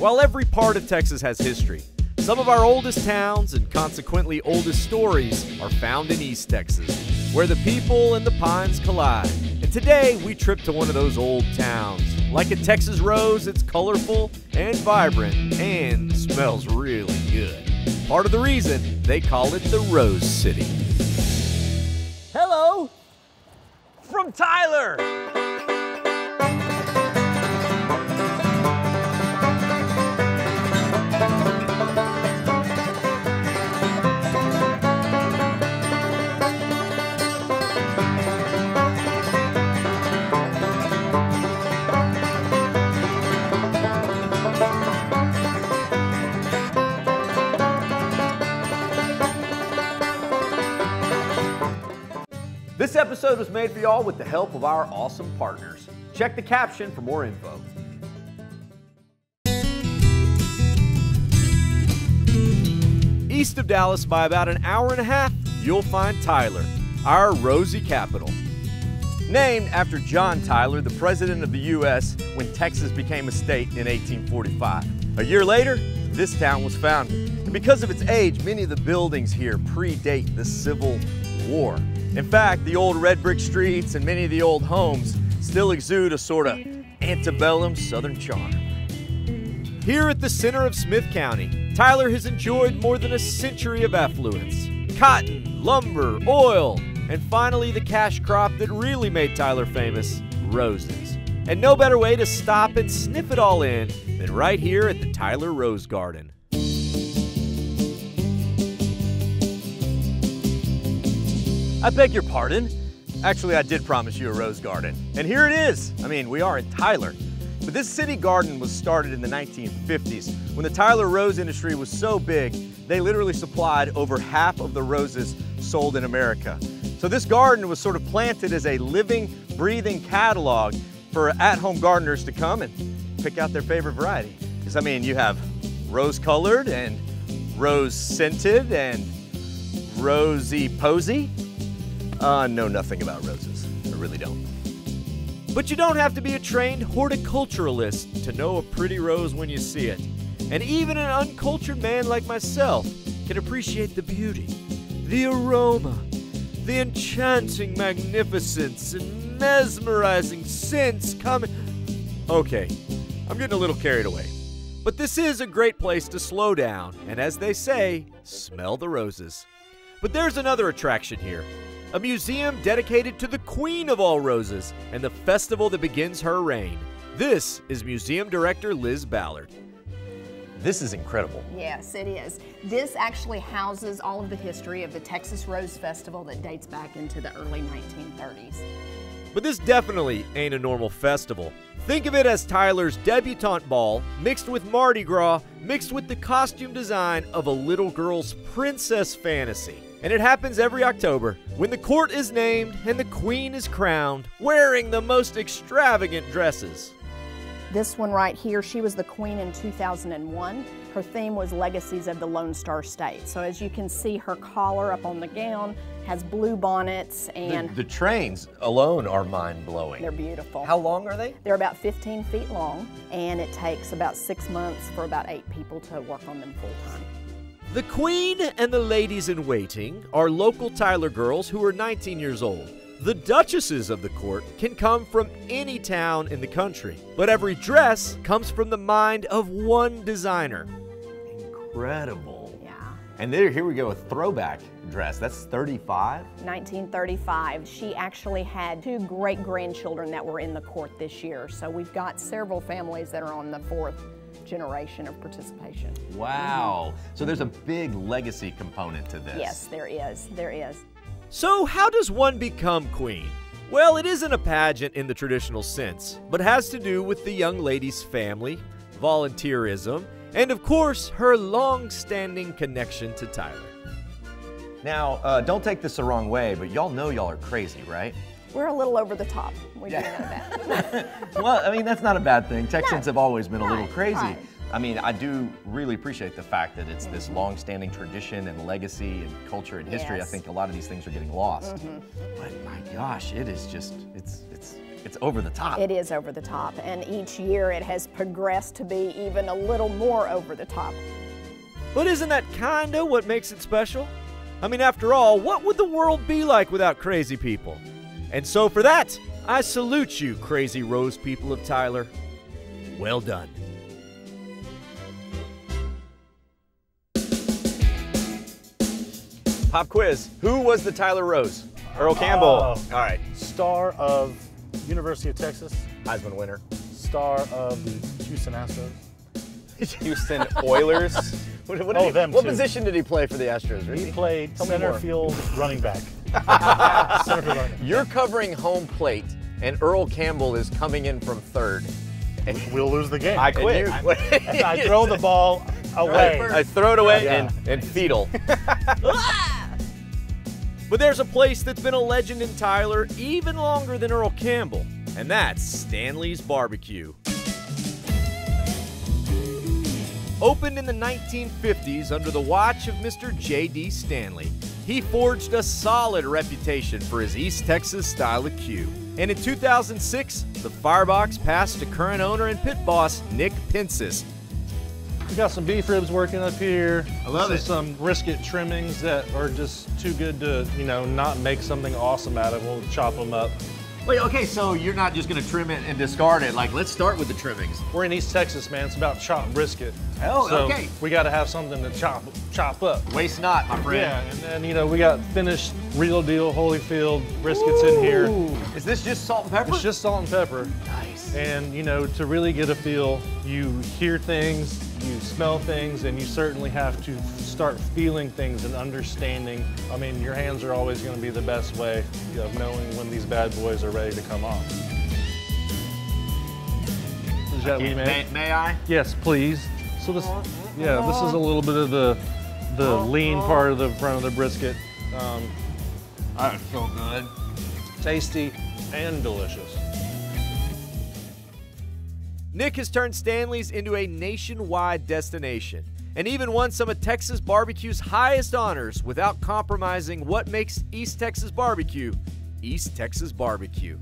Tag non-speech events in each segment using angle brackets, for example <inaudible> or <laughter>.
While every part of Texas has history, some of our oldest towns and consequently oldest stories are found in East Texas, where the people and the pines collide. And today we trip to one of those old towns. Like a Texas rose, it's colorful and vibrant and smells really good. Part of the reason they call it the Rose City. Hello from Tyler. This episode was made for y'all with the help of our awesome partners. Check the caption for more info. East of Dallas by about an hour and a half, you'll find Tyler, our rosy capital. Named after John Tyler, the President of the U.S. when Texas became a state in 1845. A year later, this town was founded. And because of its age, many of the buildings here predate the Civil War. In fact, the old red brick streets and many of the old homes still exude a sort of antebellum southern charm. Here at the center of Smith County, Tyler has enjoyed more than a century of affluence. Cotton, lumber, oil, and finally the cash crop that really made Tyler famous, roses. And no better way to stop and sniff it all in than right here at the Tyler Rose Garden. I beg your pardon. Actually, I did promise you a rose garden. And here it is. I mean, we are in Tyler. But this city garden was started in the 1950s when the Tyler rose industry was so big, they literally supplied over half of the roses sold in America. So this garden was sort of planted as a living, breathing catalog for at-home gardeners to come and pick out their favorite variety. Because I mean, you have rose colored and rose scented and rosy posy. I uh, know nothing about roses. I really don't. But you don't have to be a trained horticulturalist to know a pretty rose when you see it. And even an uncultured man like myself can appreciate the beauty, the aroma, the enchanting magnificence and mesmerizing scents coming. Okay, I'm getting a little carried away. But this is a great place to slow down and, as they say, smell the roses. But there's another attraction here a museum dedicated to the Queen of All Roses and the festival that begins her reign. This is Museum Director Liz Ballard. This is incredible. Yes, it is. This actually houses all of the history of the Texas Rose Festival that dates back into the early 1930s. But this definitely ain't a normal festival. Think of it as Tyler's debutante ball mixed with Mardi Gras, mixed with the costume design of a little girl's princess fantasy and it happens every October when the court is named and the queen is crowned, wearing the most extravagant dresses. This one right here, she was the queen in 2001. Her theme was Legacies of the Lone Star State. So as you can see, her collar up on the gown has blue bonnets and... The, the trains alone are mind-blowing. They're beautiful. How long are they? They're about 15 feet long, and it takes about six months for about eight people to work on them full-time. The Queen and the ladies in waiting are local Tyler girls who are 19 years old. The duchesses of the court can come from any town in the country, but every dress comes from the mind of one designer. Incredible. Yeah. And there, here we go, a throwback dress. That's 35? 1935. She actually had two great grandchildren that were in the court this year. So we've got several families that are on the fourth generation of participation. Wow. So there's a big legacy component to this. Yes, there is. There is. So, how does one become queen? Well, it isn't a pageant in the traditional sense, but has to do with the young lady's family, volunteerism, and of course, her long standing connection to Tyler. Now, uh, don't take this the wrong way, but y'all know y'all are crazy, right? We're a little over the top. We yeah. do know that. well, I mean, that's not a bad thing. Texans no. have always been a little crazy. Right. I mean, I do really appreciate the fact that it's mm -hmm. this long-standing tradition and legacy and culture and history. Yes. I think a lot of these things are getting lost. Mm -hmm. But my gosh, it is just, it's, it's It's over the top. It is over the top, and each year it has progressed to be even a little more over the top. But isn't that kinda what makes it special? I mean, after all, what would the world be like without crazy people? And so for that, I salute you, crazy rose people of Tyler. Well done. Pop quiz. Who was the Tyler Rose? Earl Campbell. Oh. All right. Star of University of Texas. Heisman winner. Star of the Houston Astros. Houston Oilers. <laughs> What, what, Oh, he- them what position did he play for the Astros? He Ricky? played Tell me center field running back. Center field running You're covering home plate, and Earl Campbell is coming in from third. And <laughs> We'll lose the game. I And quit. I throw the ball away. I throw it away Yeah. and, and fetal. <laughs> <laughs> But there's a place that's been a legend in Tyler even longer than Earl Campbell, and that's Stanley's Barbecue. Opened in the 1950s under the watch of Mr. J.D. Stanley, he forged a solid reputation for his East Texas style of Q. And in 2006, the Firebox passed to current owner and pit boss Nick Pencis. We got some beef ribs working up here. I love This it. is Some brisket trimmings that are just too good to, you know, not make something awesome out of. We'll chop them up. Wait, okay, so you're not just gonna trim it and discard it. Like, let's start with the trimmings. We're in East Texas, man. It's about chopped brisket. Oh, so okay. We got to have something to chop chop up. Waste not, my friend. Yeah, and then you know we got finished real deal Holyfield briskets in here. Is this just salt and pepper? It's just salt and pepper. nice. And you know, to really get a feel, you hear things, smell things, and you certainly have to start feeling things and understanding. I mean, your hands are always going to be the best way of knowing when these bad boys are ready to come off. Is that what you may, may I? Yes, please. So this, yeah, this is a little bit of the the lean part of the front of the brisket. Um, That's so good. tasty and delicious. Nick has turned Stanley's into a nationwide destination and even won some of Texas barbecue's highest honors without compromising what makes East Texas barbecue East Texas barbecue.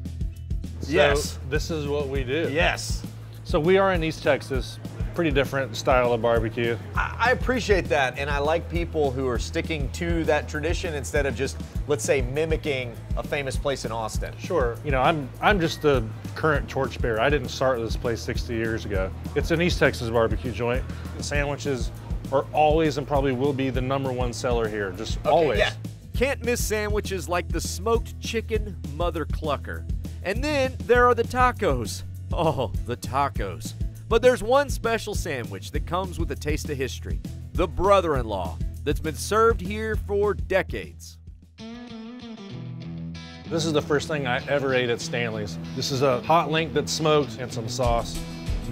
So this is what we do. Yes. So we are in East Texas. Pretty different style of barbecue. I I appreciate that, and I like people who are sticking to that tradition instead of just, let's say, mimicking a famous place in Austin. Sure. You know, I'm I'm just the current torch torchbearer. I didn't start this place 60 years ago. It's an East Texas barbecue joint. The sandwiches are always and probably will be the number one seller here. Just always. Yeah. Can't miss sandwiches like the smoked chicken mother clucker. And then there are the tacos. Oh, the tacos. But there's one special sandwich that comes with a taste of history the brother in law, that's been served here for decades. This is the first thing I ever ate at Stanley's. This is a hot link that's smoked and some sauce.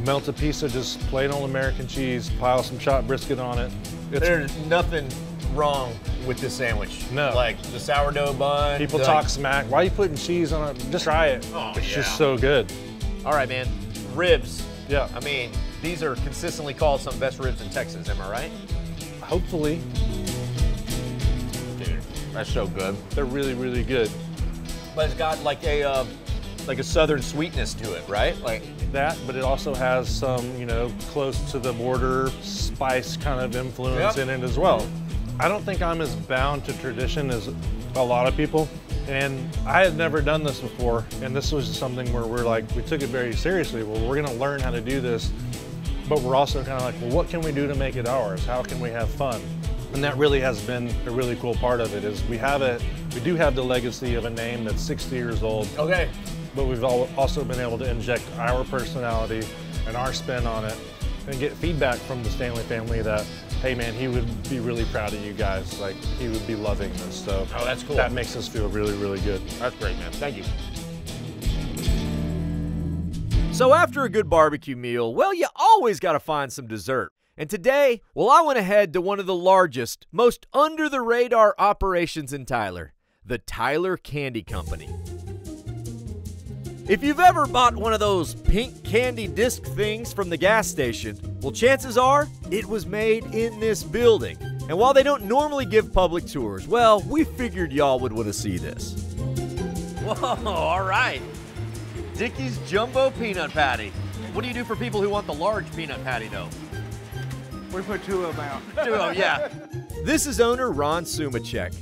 Melt a piece of just plain old American cheese, pile some chopped brisket on it. It's There's nothing wrong with this sandwich. No. Like the sourdough bun. People like- talk smack. Why are you putting cheese on it? Just try it. Oh, it's yeah. just so good. All right, man. Ribs. Yeah. I mean, these are consistently called some best ribs in Texas, am I right? Hopefully, Dude, that's so good. they're really, really good. But it's got like a uh, like a southern sweetness to it, right? Like That, but it also has some, you know, close to the border spice kind of influence Yep. in it as well. I don't think I'm as bound to tradition as a lot of people. And I had never done this before. And this was something where we're like, we took it very seriously. Well, we're going to learn how to do this. But we're also kind of like, well, what can we do to make it ours? How can we have fun? And that really has been a really cool part of it is we have it, we do have the legacy of a name that's 60 years old okay. but we've also been able to inject our personality and our spin on it and get feedback from the Stanley family that, hey man, he would be really proud of you guys. Like he would be loving this. So Oh, that's cool. that makes us feel really, really good. That's great, man. Thank you. So after a good barbecue meal, well, you always got to find some dessert. And today, well, I went ahead to one of the largest, most under the radar operations in Tyler, the Tyler Candy Company. If you've ever bought one of those pink candy disc things from the gas station, well, chances are it was made in this building. And while they don't normally give public tours, well, we figured y'all would want to see this. Whoa, all right. Dickey's Jumbo Peanut Patty. What do you do for people who want the large peanut patty, though? We put two of them out. Two of them, yeah. <laughs> This is owner Ron Sumacek.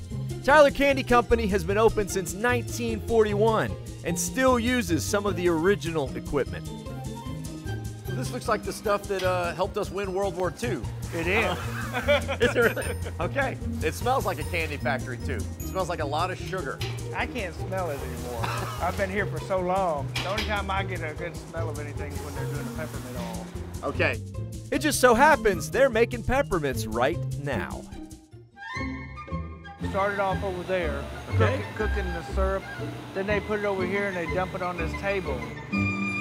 Tyler Candy Company has been open since 1941 and still uses some of the original equipment. This looks like the stuff that uh, helped us win World War II. It is. <laughs> Is it really? Okay. It smells like a candy factory too. It smells like a lot of sugar. I can't smell it anymore. I've been here for so long. The only time I get a good smell of anything is when they're doing the peppermint oil. Okay. It just so happens they're making peppermints right now. Started off over there, Okay. cook- cooking the syrup. Then they put it over here and they dump it on this table. <laughs>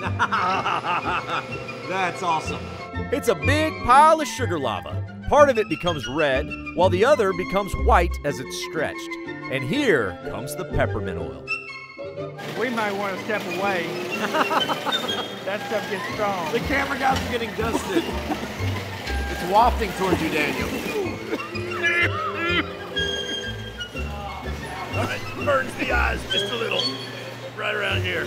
That's awesome. It's a big pile of sugar lava. Part of it becomes red, while the other becomes white as it's stretched. And here comes the peppermint oil. We might want to step away. <laughs> that stuff gets strong. The camera guys are getting dusted. it's wafting towards you, Daniel. <laughs> All right, burns the eyes just a little, right around here.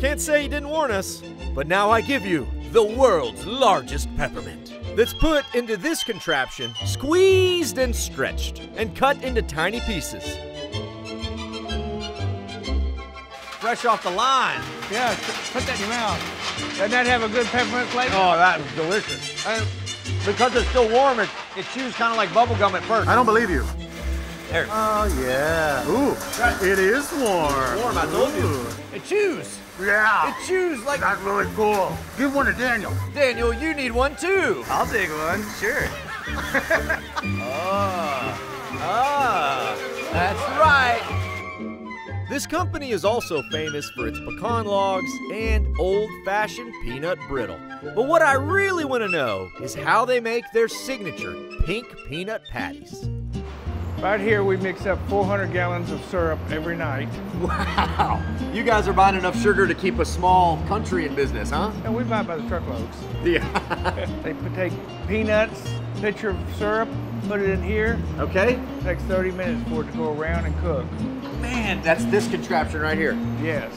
Can't say he didn't warn us, but now I give you the world's largest peppermint. That's put into this contraption, squeezed and stretched, and cut into tiny pieces. Fresh off the line. Yeah, put that in your mouth. Doesn't that have a good peppermint flavor? Oh, that was delicious. And because it's still warm, it, it chews kind of like bubble gum at first. I don't believe you. There. Oh, yeah. Ooh, it is warm. It's warm, I told you. Ooh. It chews. Yeah. It chews like. That's really cool. Give one to Daniel. Daniel, you need one too. I'll take one, sure. <laughs> Ah, that's right. This company is also famous for its pecan logs and old fashioned peanut brittle. But what I really want to know is how they make their signature pink peanut patties. Right here, we mix up 400 gallons of syrup every night. Wow. You guys are buying enough sugar to keep a small country in business, huh? And we buy it by the truckloads. Yeah. <laughs> They take peanuts, pitcher of syrup, put it in here. okay. takes 30 minutes for it to go around and cook. Man, that's this contraption right here. Yes.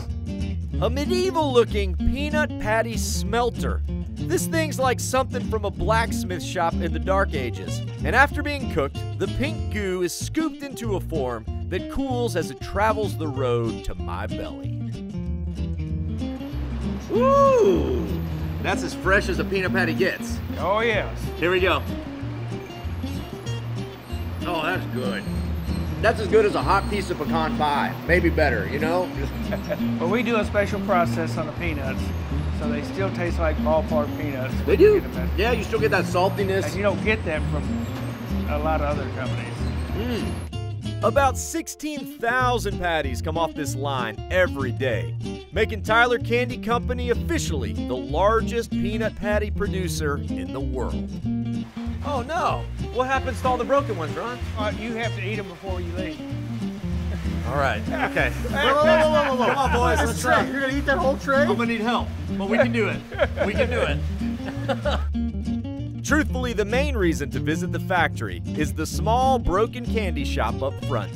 A medieval looking peanut patty smelter. This thing's like something from a blacksmith shop in the Dark Ages. And after being cooked, the pink goo is scooped into a form that cools as it travels the road to my belly. Ooh! That's as fresh as a peanut patty gets. Oh, yes. Here we go. Oh, that's good. That's as good as a hot piece of pecan pie. Maybe better, you know? <laughs> But we do a special process on the peanuts, so they still taste like ballpark peanuts. They do. You get them at- Yeah, you still get that saltiness. And you don't get that from a lot of other companies. Hmm. About 16,000 patties come off this line every day, making Tyler Candy Company officially the largest peanut patty producer in the world. Oh no! What happens to all the broken ones, Ron? Uh, you have to eat them before you leave. All right, okay. <laughs> Whoa, whoa, whoa, whoa, whoa. Come on, boys, This let's tray, try. You're gonna eat that whole tray? I'm gonna need help, but we can do it. We can do it. <laughs> Truthfully, the main reason to visit the factory is the small broken candy shop up front.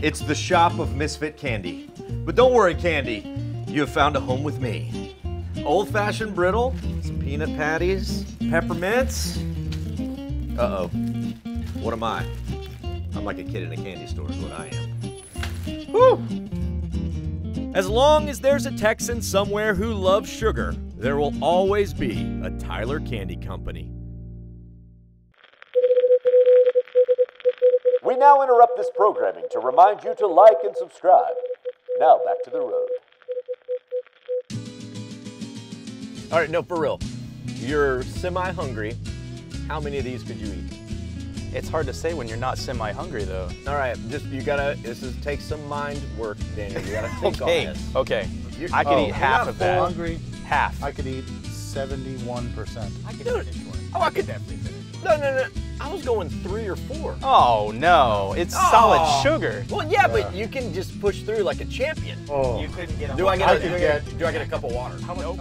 It's the shop of misfit candy. But don't worry, Candy, you have found a home with me. Old fashioned brittle, some peanut patties, peppermints. Uh oh. What am I? I'm like a kid in a candy store, is what I am. Whew! As long as there's a Texan somewhere who loves sugar, there will always be a Tyler Candy Company. We now interrupt this programming to remind you to like and subscribe. Now back to the road. All right, no, for real. You're semi hungry. How many of these could you eat? It's hard to say when you're not semi-hungry though. All right, just you gotta. This is take some mind work, Daniel. You gotta <laughs> think Okay. on this. Okay. You're- I could oh, eat half not of that. Hungry. Half. I could eat 71%. I could finish one. Oh, I could definitely finish. No, no, no. I was going three or four. Oh no, it's Oh. solid sugar. Well, yeah, but you can just push through like a champion. Oh. You couldn't get Do I get? I a, do, I get- get do I get a cup of water? Nope.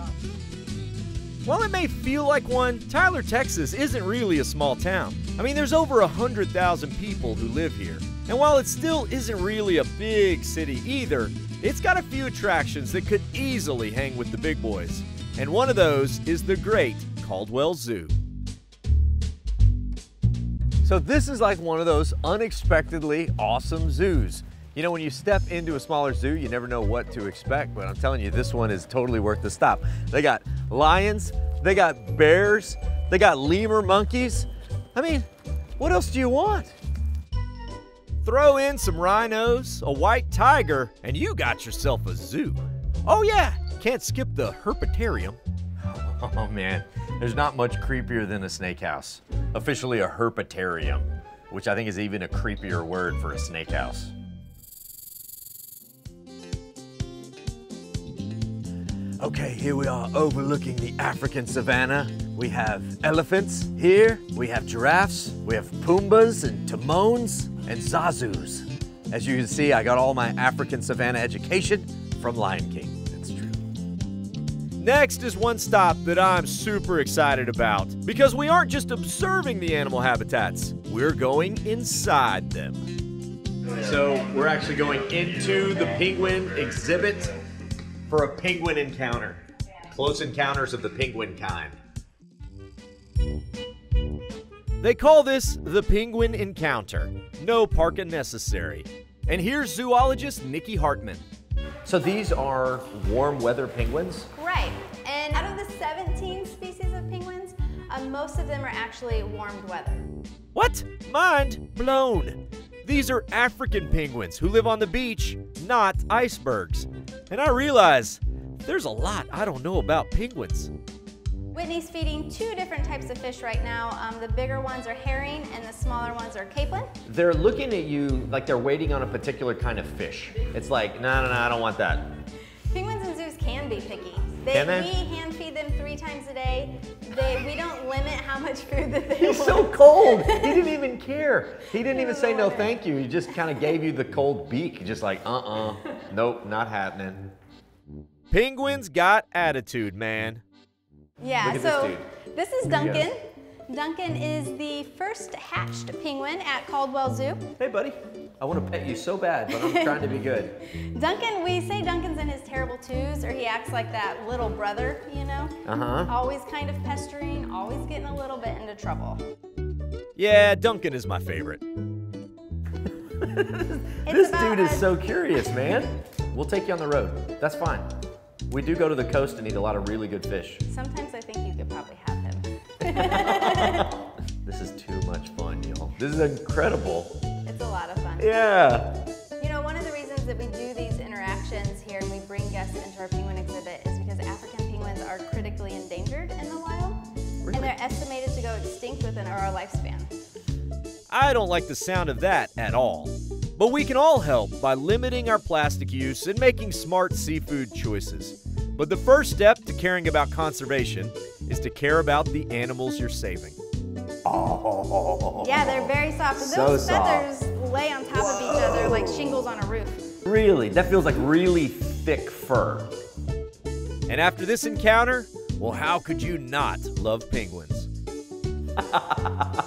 While it may feel like one, Tyler, Texas isn't really a small town. I mean, there's over 100,000 people who live here. And while it still isn't really a big city either, It's got a few attractions that could easily hang with the big boys, and one of those is the great Caldwell Zoo. So this is like one of those unexpectedly awesome zoos. You know, when you step into a smaller zoo, you never know what to expect, but I'm telling you, this one is totally worth the stop. They got lions, they got bears, they got lemur monkeys. I mean, what else do you want? Throw in some rhinos, a white tiger, and you got yourself a zoo. Oh yeah, can't skip the herpetarium. <laughs> Oh man, there's not much creepier than a snake house. Officially a herpetarium, which I think is even a creepier word for a snake house. Okay, here we are overlooking the African savannah. We have elephants here, we have giraffes, we have pumbas and timons and zazus. As you can see, I got all my African savannah education from Lion King. That's true. Next is one stop that I'm super excited about because we aren't just observing the animal habitats, we're going inside them. So we're actually going into the penguin exhibit for a penguin encounter. Close encounters of the penguin kind. They call this the penguin encounter. No parking necessary. And here's zoologist Nikki Hartman. So these are warm weather penguins? Right. And out of the 17 species of penguins, uh, most of them are actually warmed weather. What? Mind blown. These are African penguins who live on the beach, not icebergs. And I realize there's a lot I don't know about penguins. Whitney's feeding two different types of fish right now. Um, the bigger ones are herring and the smaller ones are capelin. They're looking at you like they're waiting on a particular kind of fish. It's like, no, no, no, I don't want that. Penguins in zoos can be picky. They, Can they? We hand feed them three times a day. They, we don't limit how much food that they He's want. so cold. He didn't <laughs> even care. He didn't even say no thank you. He just kind of gave you the cold beak, just like, uh-uh. Nope, not happening. Penguins got attitude, man. Yeah, Look at this so dude. this is Duncan. Duncan is the first hatched penguin at Caldwell Zoo. Hey, buddy. I want to pet you so bad, but I'm trying to be good. <laughs> Duncan, we say Duncan's in his terrible twos, or he acts like that little brother, you know? Uh-huh. Always kind of pestering, always getting a little bit into trouble. Yeah, Duncan is my favorite. This dude is so curious, man. We'll take you on the road. That's fine. We do go to the coast and eat a lot of really good fish. Sometimes I think you could probably have him. This is too much fun, y'all. This is incredible. It's a lot of fun. Yeah. You know, one of the reasons that we do these interactions here and we bring guests into our penguin exhibit is because African penguins are critically endangered in the wild. And they're estimated to go extinct within our lifespan. I don't like the sound of that at all. But we can all help by limiting our plastic use and making smart seafood choices. But the first step to caring about conservation is to care about the animals you're saving. Oh. Yeah, they're very soft. And So those soft. feathers lay on top of each other like shingles on a roof. Really? That feels like really thick fur. And after this encounter, well, how could you not love penguins? <laughs>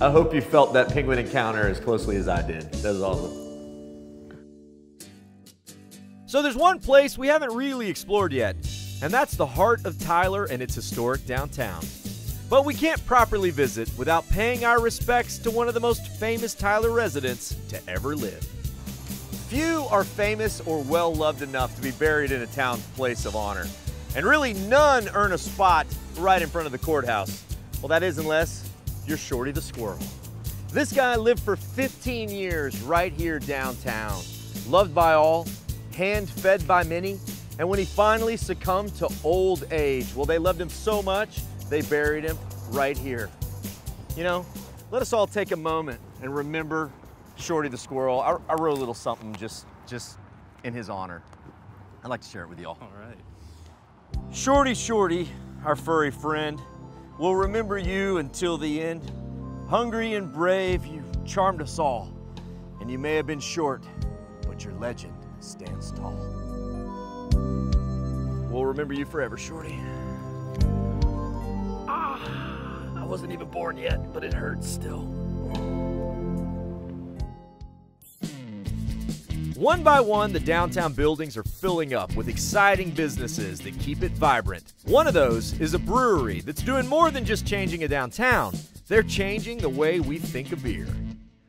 I hope you felt that penguin encounter as closely as I did. That was awesome. So there's one place we haven't really explored yet, and that's the heart of Tyler and its historic downtown. But we can't properly visit without paying our respects to one of the most famous Tyler residents to ever live. Few are famous or well loved enough to be buried in a town's place of honor. And really, none earn a spot right in front of the courthouse. Well, that is unless you're Shorty the Squirrel. This guy lived for 15 years right here downtown. Loved by all, hand fed by many, and when he finally succumbed to old age, well, they loved him so much, they buried him right here. You know, let us all take a moment and remember Shorty the Squirrel. I, I wrote a little something just, just in his honor. I'd like to share it with y'all. All right. Shorty, Shorty, our furry friend, will remember you until the end. Hungry and brave, you charmed us all. And you may have been short, but your legend stands tall. We'll remember you forever, Shorty. Ah, I wasn't even born yet, but it hurts still. One by one, the downtown buildings are filling up with exciting businesses that keep it vibrant. One of those is a brewery that's doing more than just changing a downtown, they're changing the way we think of beer.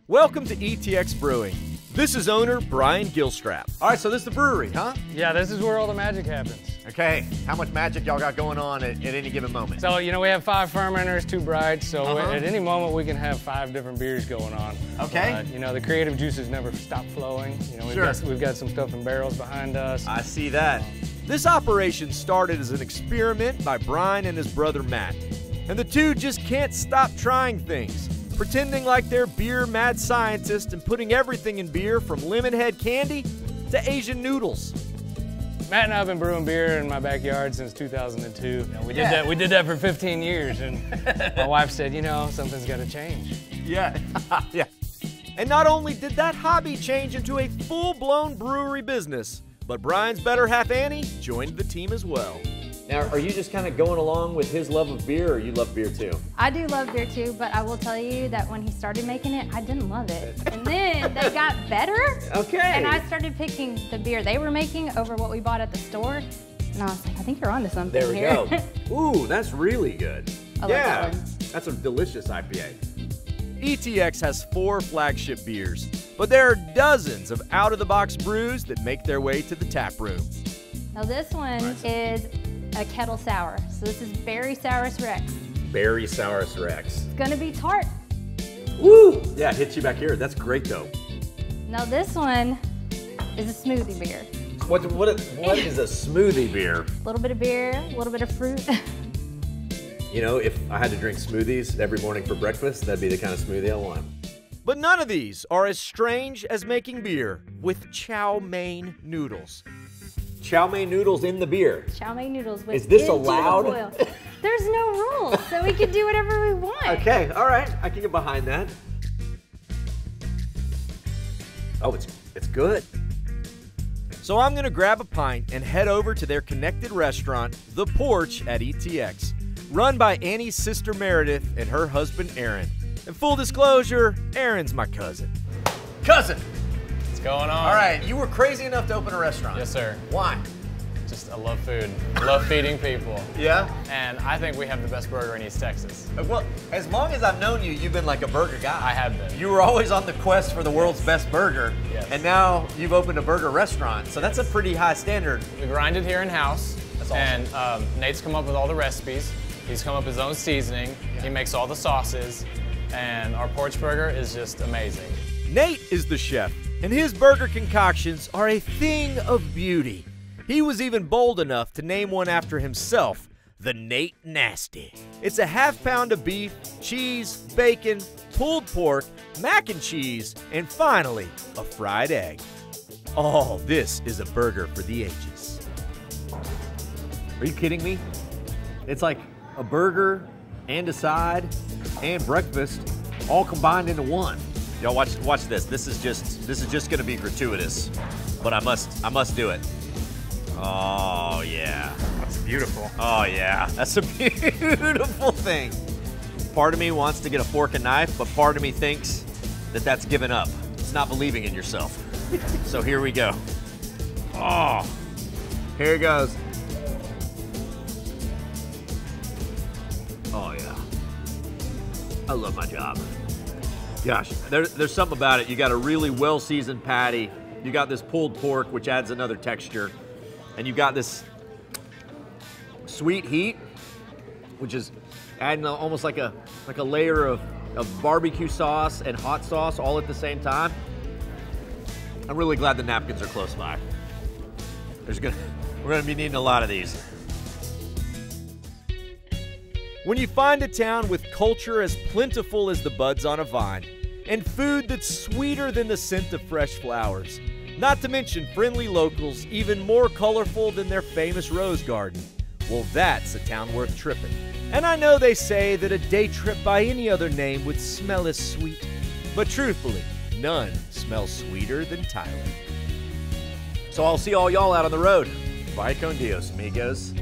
Welcome to ETX Brewing. This is owner Brian Gilstrap. All right, so this is the brewery, huh? Yeah, this is where all the magic happens. Okay, how much magic y'all got going on at, at any given moment? So, you know, we have five fermenters, two brides, so Uh-huh. at any moment we can have five different beers going on. Okay. Uh, you know, the creative juices never stop flowing. You know, we've, Sure. got, we've got some stuff in barrels behind us. I see that. This operation started as an experiment by Brian and his brother Matt. And the two just can't stop trying things, pretending like they're beer mad scientists and putting everything in beer from lemon head candy to Asian noodles. Matt and I have been brewing beer in my backyard since 2002. You know, we did Yeah. that. We did that for 15 years, and my <laughs> wife said, you know, something's got to change. Yeah. <laughs> yeah. And not only did that hobby change into a full blown brewery business, but Brian's better half Annie joined the team as well. Now, are you just kind of going along with his love of beer, or you love beer too? I do love beer too, but I will tell you that when he started making it, I didn't love it. <laughs> And then they got better. Okay. And I started picking the beer they were making over what we bought at the store. And I was like, I think you're onto something There we here. go. <laughs> Ooh, that's really good. I like yeah, that one. that's a delicious IPA. ETX has four flagship beers, but there are dozens of out of the box brews that make their way to the tap room. now this one is a kettle sour. So this is Berry Sourus Rex. Berry Sourus Rex. It's gonna be tart. Woo! Yeah, it hits you back here. That's great though. Now this one is a smoothie beer. What what what is a smoothie beer? A little bit of beer, a little bit of fruit. <laughs> You know, if I had to drink smoothies every morning for breakfast, that'd be the kind of smoothie I want. But none of these are as strange as making beer with chow mein noodles. Chow mein noodles in the beer. chow mein noodles with Is this into the allowed? boil. There's no rules, so we can do whatever we want. Okay, all right, I can get behind that. Oh, it's it's good. So I'm gonna grab a pint and head over to their connected restaurant, The Porch at ETX, run by Annie's sister Meredith and her husband Aaron. And full disclosure, Aaron's my cousin. Cousin. What's going on? All right, you were crazy enough to open a restaurant. Yes, sir. Why? Just I love food. love feeding people. Yeah. And I think we have the best burger in East Texas. Well, as long as I've known you, you've been like a burger guy. I have been. You were always on the quest for the world's best burger. Yes. And now you've opened a burger restaurant. So that's a pretty high standard. We grind it here in house. That's awesome. And um, Nate's come up with all the recipes. He's come up with his own seasoning. He makes all the sauces. And our porch burger is just amazing. Nate is the chef, and his burger concoctions are a thing of beauty. He was even bold enough to name one after himself, the Nate Nasty. It's a half pound of beef, cheese, bacon, pulled pork, mac and cheese, and finally, a fried egg. All this is a burger for the ages. Are you kidding me? It's like a burger and a side and breakfast all combined into one. Y'all watch watch this. This is just this is just gonna be gratuitous. But I must I must do it. Oh yeah. That's beautiful. Oh yeah. <laughs> That's a beautiful thing. Part of me wants to get a fork and knife, but part of me thinks that that's giving up. It's not believing in yourself. so here we go. Oh. Here it goes. Oh yeah. I love my job. Gosh, there, there's something about it. You got a really well seasoned patty. You got this pulled pork, which adds another texture. And you got this sweet heat, which is adding almost like a like a layer of, of barbecue sauce and hot sauce all at the same time. I'm really glad the napkins are close by. There's gonna <laughs> we're gonna be needing a lot of these. When you find a town with culture as plentiful as the buds on a vine, and food that's sweeter than the scent of fresh flowers, not to mention friendly locals even more colorful than their famous rose garden, well, that's a town worth tripping. And I know they say that a day trip by any other name would smell as sweet, but truthfully, none smells sweeter than Tyler. So I'll see all y'all out on the road. Bye con Dios, amigos.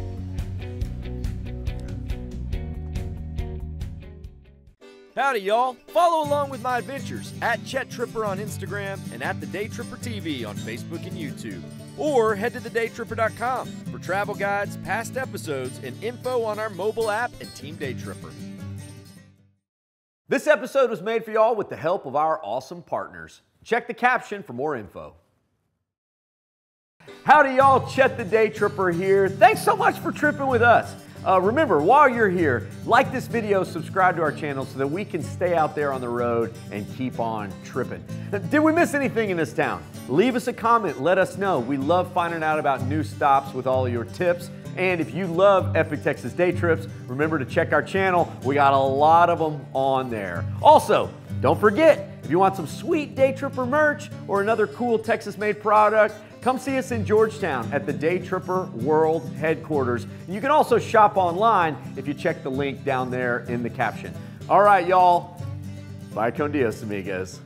Howdy, y'all. Follow along with my adventures at Chet Tripper on Instagram and at The Day Tripper TV on Facebook and YouTube. Or head to thedaytripper.com for travel guides, past episodes, and info on our mobile app and Team Day Tripper. This episode was made for y'all with the help of our awesome partners. Check the caption for more info. Howdy, y'all. Chet the Day Tripper here. Thanks so much for tripping with us. Uh, remember, while you're here, like this video, subscribe to our channel so that we can stay out there on the road and keep on tripping. <laughs> Did we miss anything in this town? Leave us a comment, let us know. We love finding out about new stops with all your tips. And if you love Epic Texas Day Trips, remember to check our channel. We got a lot of them on there. Also, don't forget, if you want some sweet Day Tripper merch or another cool Texas made product, Come see us in Georgetown at the Day Tripper World headquarters. You can also shop online if you check the link down there in the caption. All right, y'all. Bye con Dios, amigos.